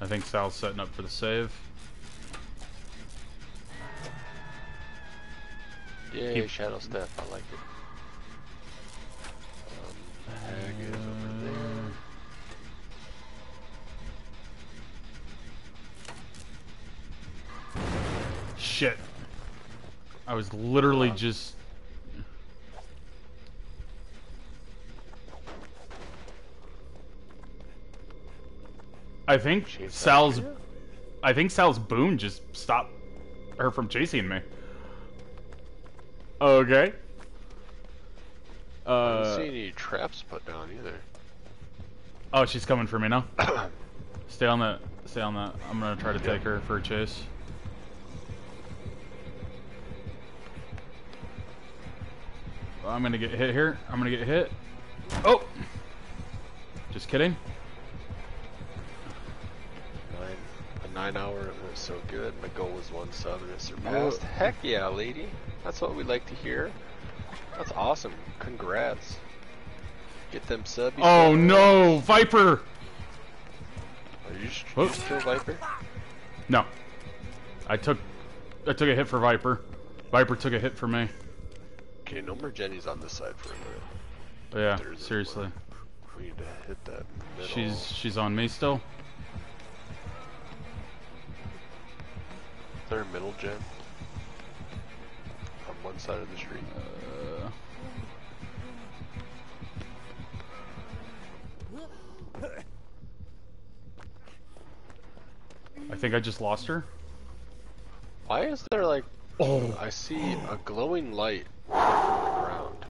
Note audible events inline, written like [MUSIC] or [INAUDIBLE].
I think Sal's setting up for the save. Yay, Keep- Shadow Step, I like it. Um, Hag is over there. Shit. I was literally just... I think Sal's... I think Sal's boon just stopped her from chasing me. Okay. I don't Uh, see any traps put down either. oh, she's coming for me now. [COUGHS] stay on that. Stay on that. I'm gonna try to take her for a chase. I'm gonna get hit here. I'm gonna get hit. Oh! Just kidding. Nine hour and it was so good. My goal was one sub and it surpassed. Oh. Heck yeah, lady. That's what we like to hear. That's awesome. Congrats. Get them subbies. Oh no! Viper! Are you, Oh. you still Viper? No. I took I took a hit for Viper. Viper took a hit for me. Okay, no more Jennies on this side for a minute. Yeah, seriously. We need to hit that middle. She's she's on me still. There middle gen? On one side of the street. Uh, I think I just lost her. Why is there like Oh, I see a glowing light